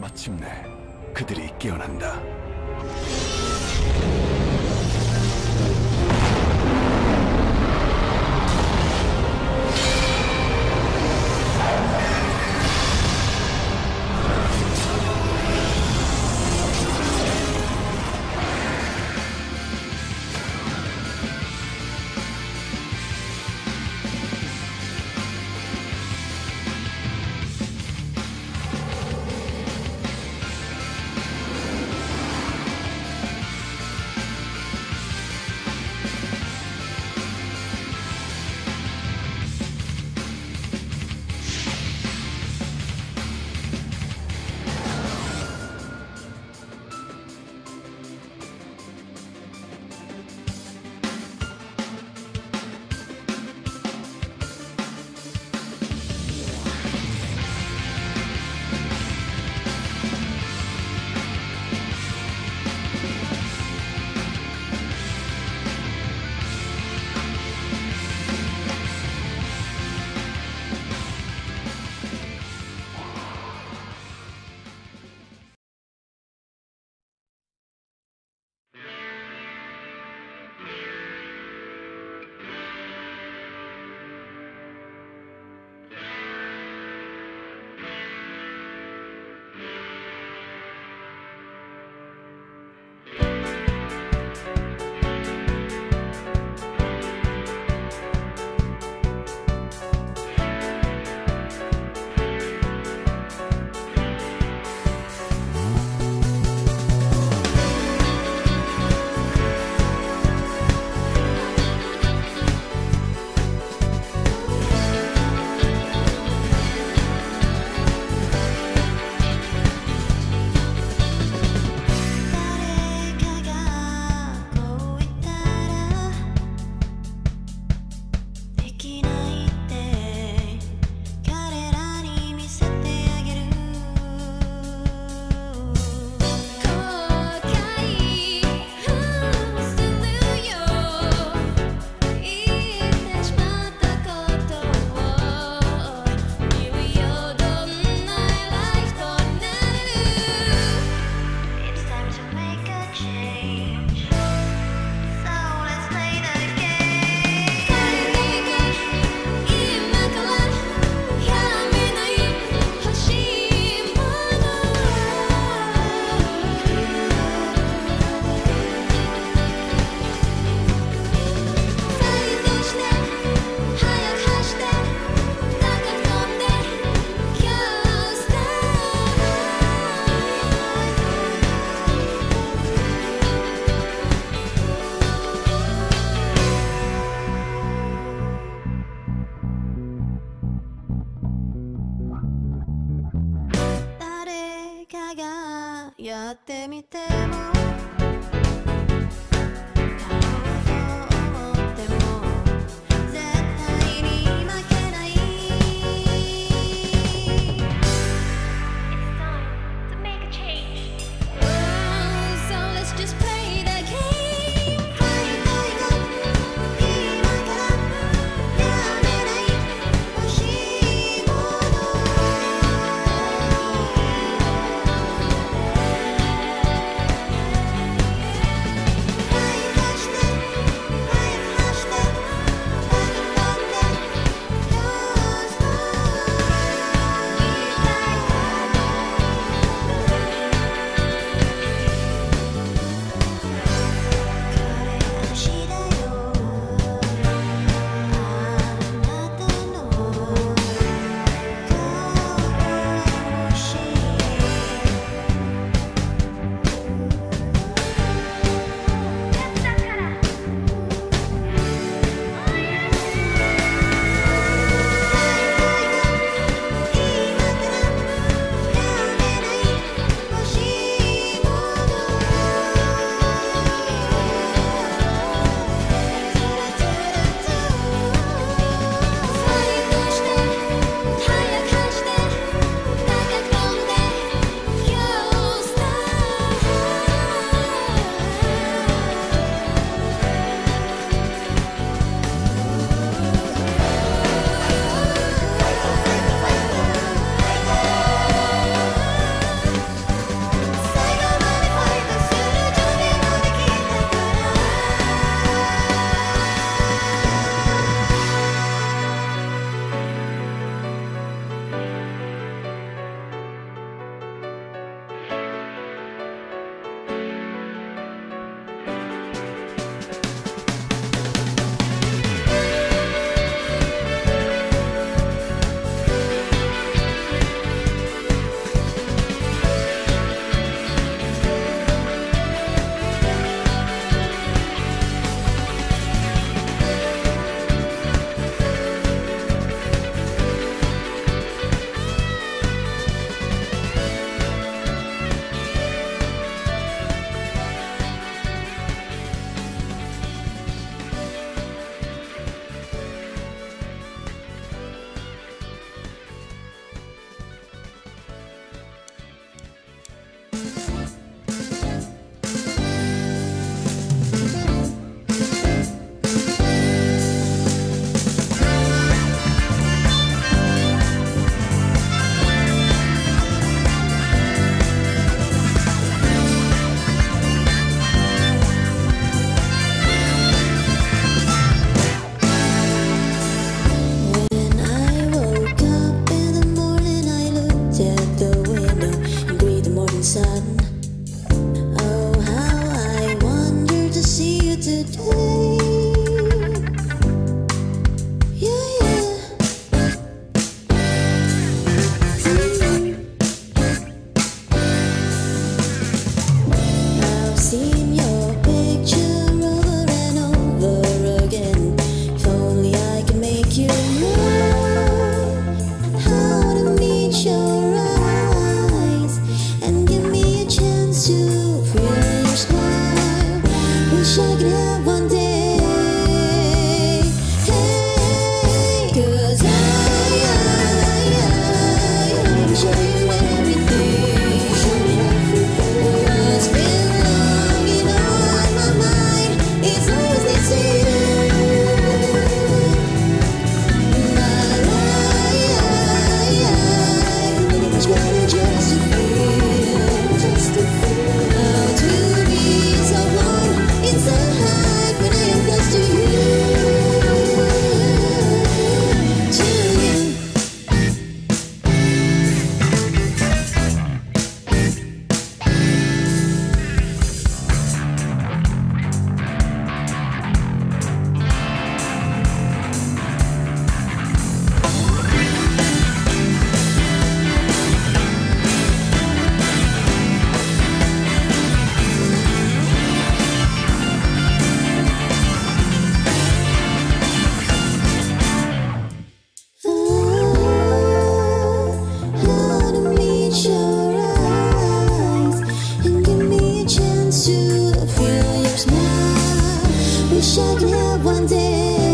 마침내 그들이 깨어난다. ってみても we should live one day.